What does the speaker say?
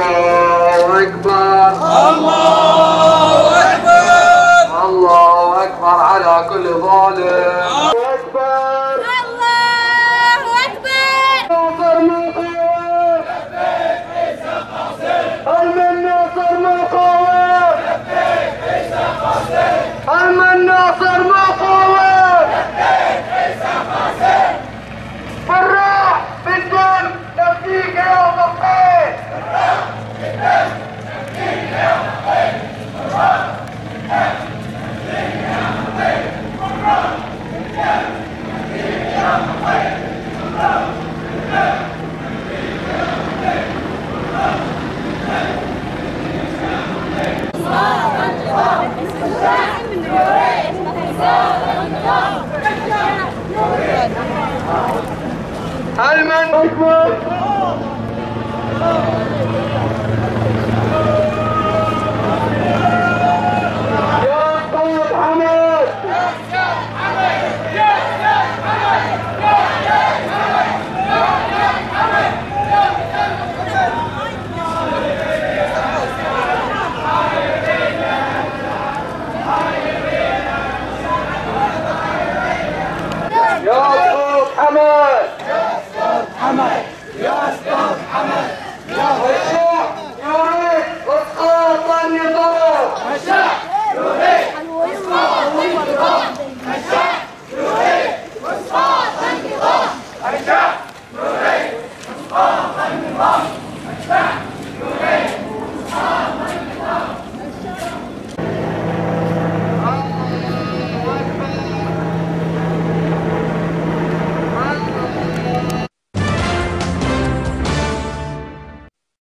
Mike, Mike. Alman Bookworm! حمد يا أستاذ حمد